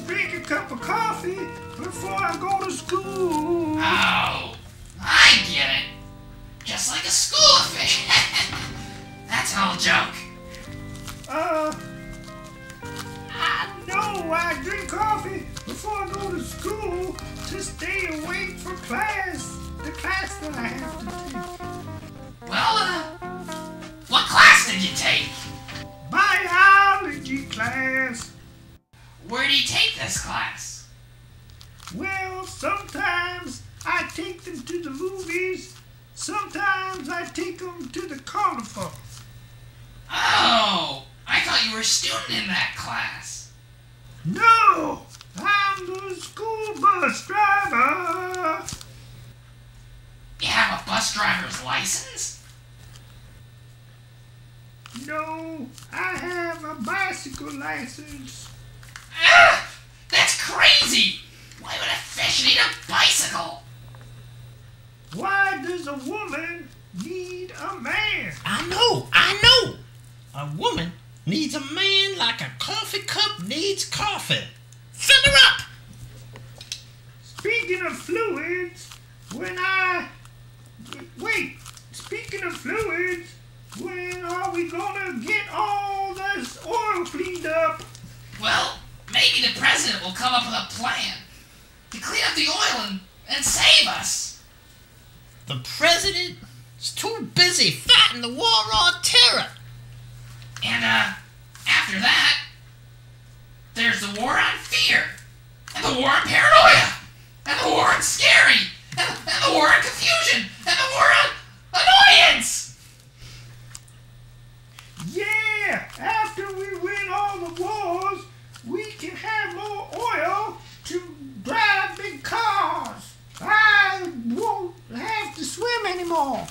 always a cup of coffee before I go to school. Oh, I get it. Just like a school fish. That's all joke. Uh, I know I drink coffee before I go to school to stay awake for class, the class that I have to take. Well, uh, what class did you take? Biology class. Where do you take this class? Well, sometimes I take them to the movies. Sometimes I take them to the carnival. Oh, I thought you were a student in that class. No, I'm the school bus driver. You have a bus driver's license? No, I have a bicycle license. That's crazy! Why would a fish need a bicycle? Why does a woman need a man? I know, I know. A woman needs a man like a coffee cup needs coffee. Fill her up. Speaking of fluids, when I. Wait, speaking of fluids, president will come up with a plan to clean up the oil and, and save us. The president is too busy fighting the war on terror. And, uh, after that, there's the war on fear, and the war on paranoia, and the war on scary, and, and the war on confusion, and the war on annoyance. Yeah, after we win all the wars, we can have more oil to drive big cars. I won't have to anymore.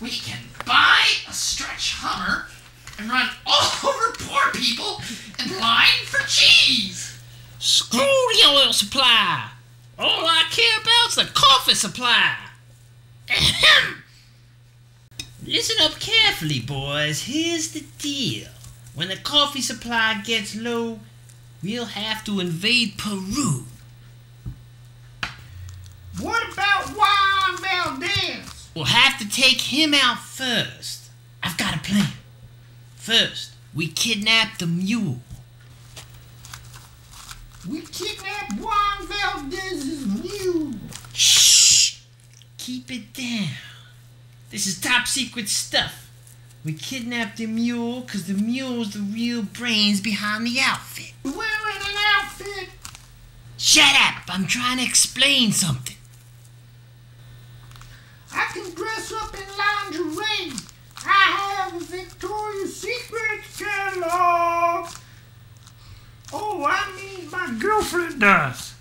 We can buy a stretch Hummer and run all over poor people and line for cheese. Screw the oil supply. All I care about's the coffee supply. Ahem. Listen up carefully, boys. Here's the deal. When the coffee supply gets low, we'll have to invade Peru. What about Valdez? We'll have to take him out first. I've got a plan. First, we kidnap the mule. We kidnapped Juan Valdez's mule. Shh! Keep it down. This is top secret stuff. We kidnapped the mule because the mule's the real brains behind the outfit. Wearing an outfit. Shut up! I'm trying to explain something. I can dress up in lingerie. I have a Victoria's Secret catalog. Oh, I mean my girlfriend does.